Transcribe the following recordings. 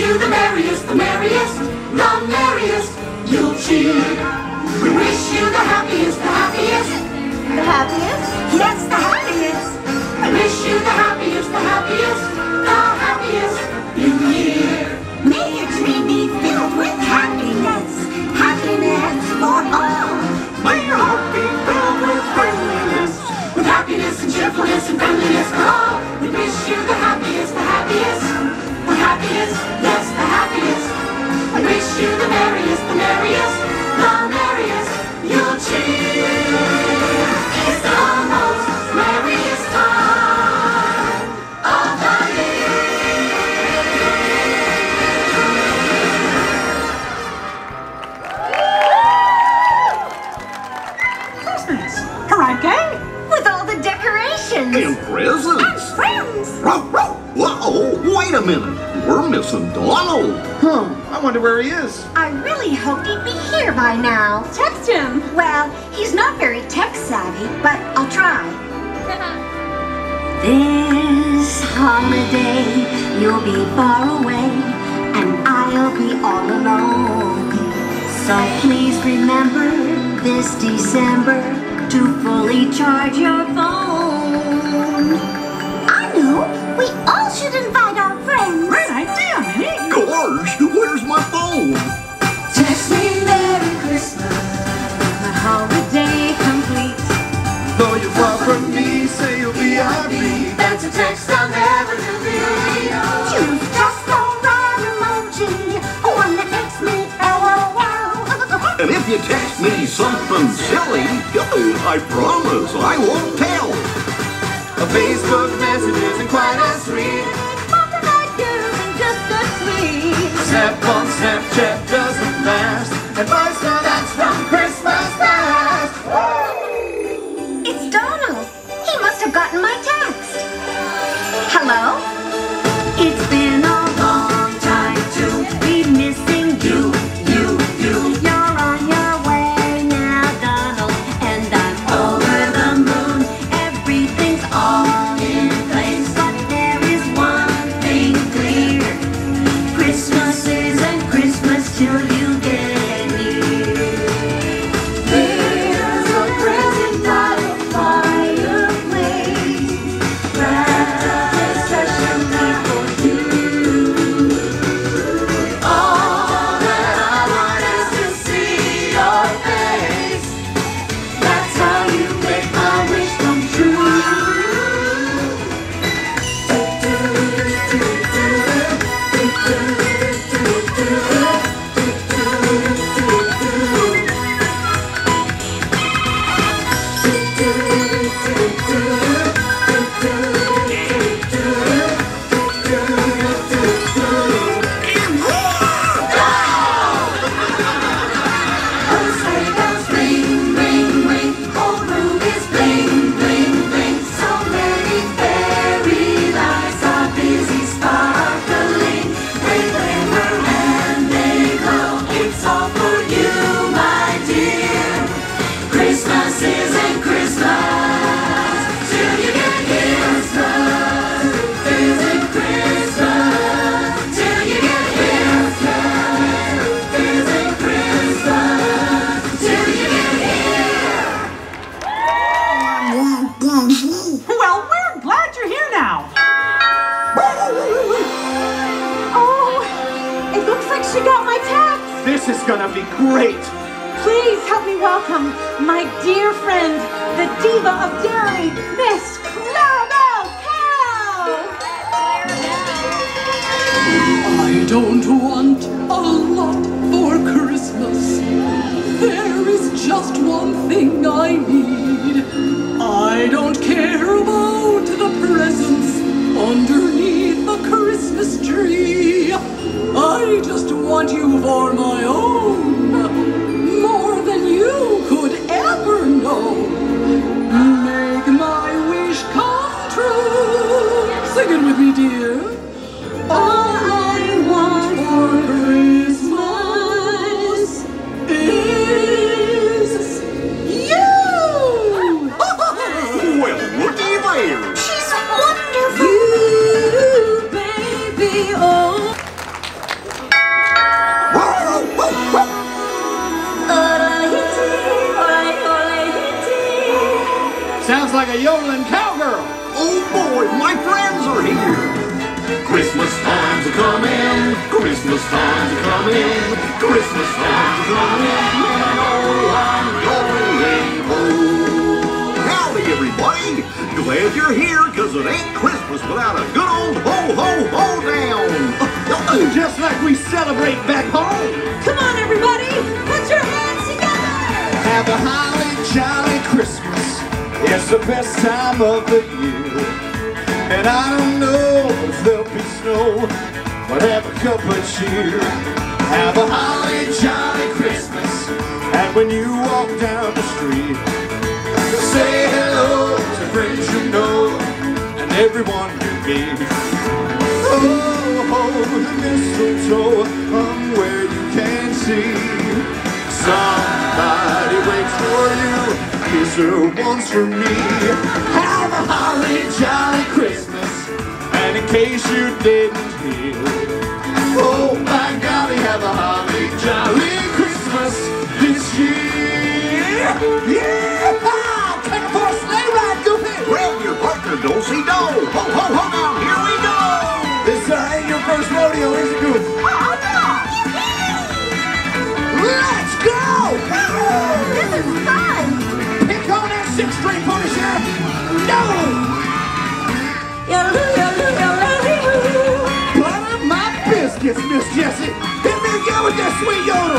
You the merriest, the merriest, the merriest. You'll cheer. We wish you the happiest, the happiest, the happiest. And presents. And friends. Whoa, wait a minute. We're missing Donald. Huh, I wonder where he is. I really hoped he'd be here by now. Text him. Well, he's not very tech savvy, but I'll try. this holiday, you'll be far away, and I'll be all alone. So please remember this December to fully charge your phone. So 我 do coming. Christmas time's a coming. And oh, I'm going home. Howdy, everybody. Glad you're here, cause it ain't Christmas without a good old ho ho ho down. Just like we celebrate back home. Come on, everybody, put your hands together. Have a holly jolly Christmas. It's the best time of the year. And I don't know if there'll be snow, but have a cup of cheer. Have a holly jolly Christmas. And when you walk down the street, say hello to friends you know and everyone you meet. Oh, oh, the mistletoe hung where you can see. Somebody waits for you. Here's there once for me. Have a holly jolly Christmas. And in case you didn't hear, jolly Christmas this year. Yeah! Take it for a sleigh ride, Goofy! Grab your partner, do-si-do. Ho ho ho now, here we go. This uh, ain't your first rodeo, is it, Goofy? Let's go! This sweet yodel.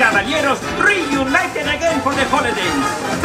Caballeros reunited again for the holidays.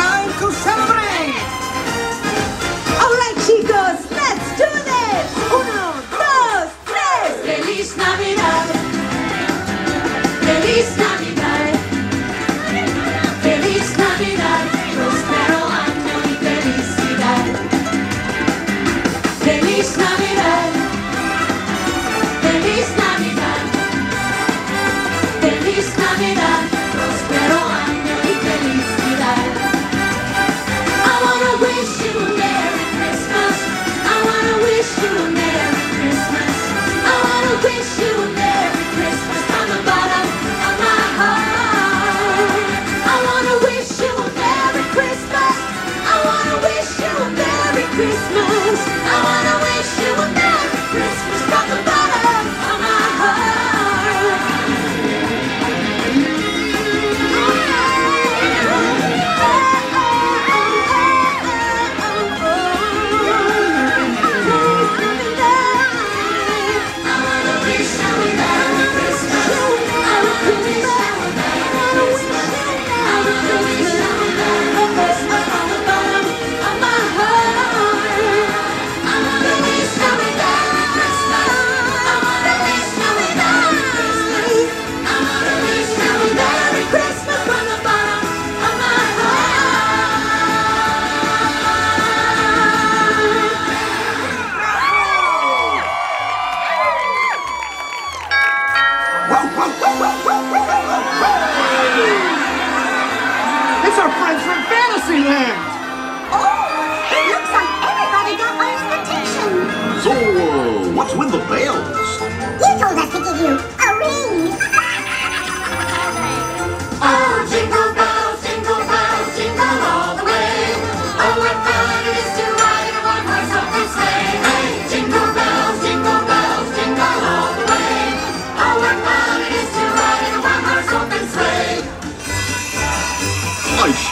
Christmas.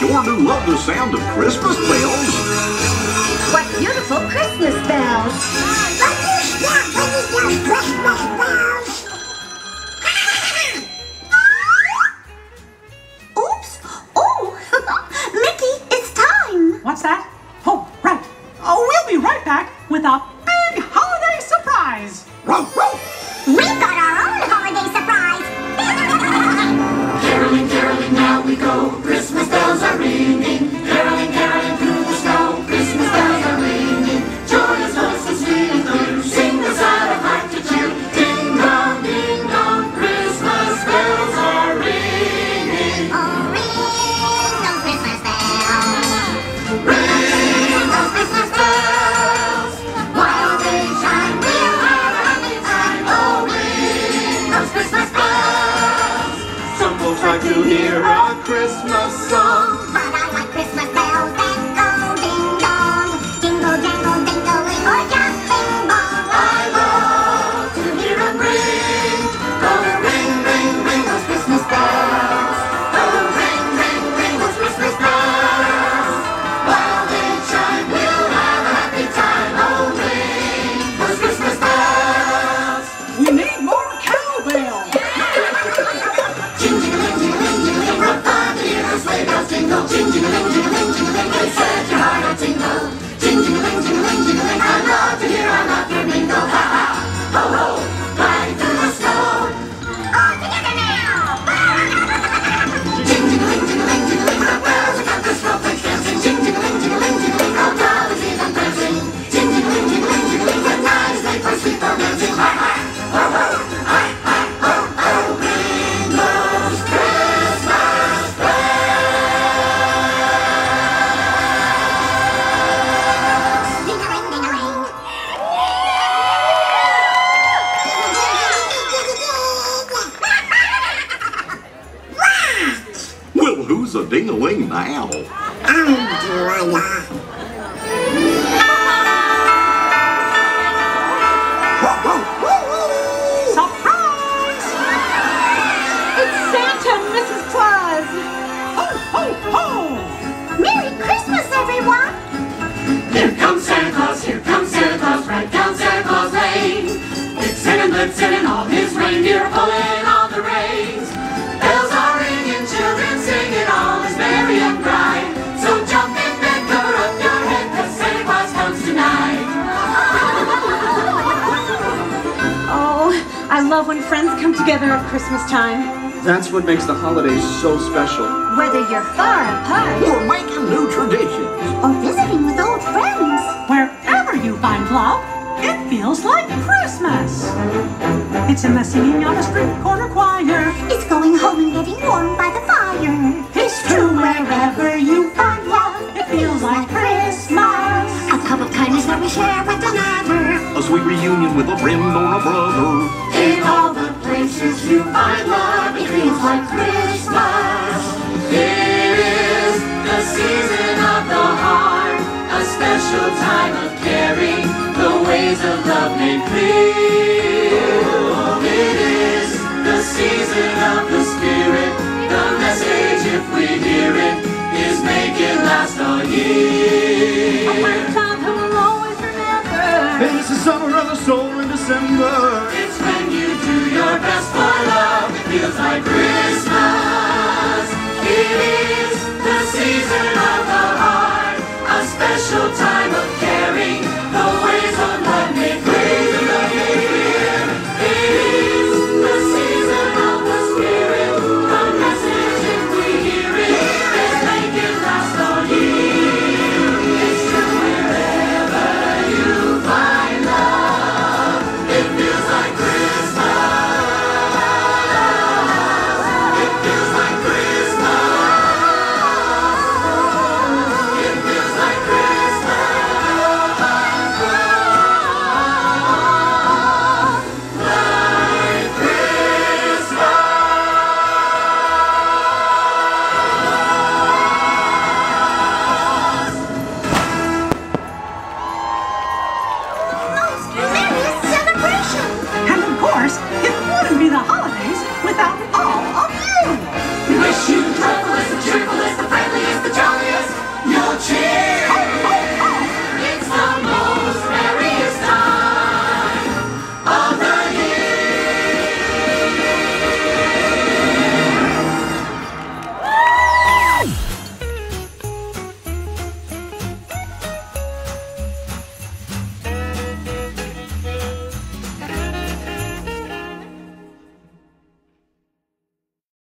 Do love the sound of Christmas bells. What beautiful Christmas bells! What you stop when you those Christmas bells? Oops! Oh, Mickey, it's time. What's that? Oh, right. Oh, we'll be right back with a big holiday surprise. We've got our own holiday surprise. Caroling, caroling, now we go. Christmas bells are ringing. Caroling, caroling through the snow. Christmas bells are ringing. Joyous voices sweet and clear. Sing us out of heart to cheer. Ding dong, ding dong. Christmas bells are ringing. oh, ring those Christmas bells. Ring those Christmas bells. While they chime, we'll have a happy time. Oh, ring those Christmas bells. Some folks like to hear a Christmas song. When friends come together at Christmas time. That's what makes the holidays so special. Whether you're far apart We're making new traditions. or visiting with old friends, Wherever you find love, it feels like Christmas. It's in the singing on the street corner choir. it's going home and getting warm by the fire. It's true wherever you find love, it feels like sweet reunion with a friend or a brother. In all the places you find love, it feels like Christmas. It is the season of the heart, a special time of caring, the ways of love made clear. It is the season of the spirit, time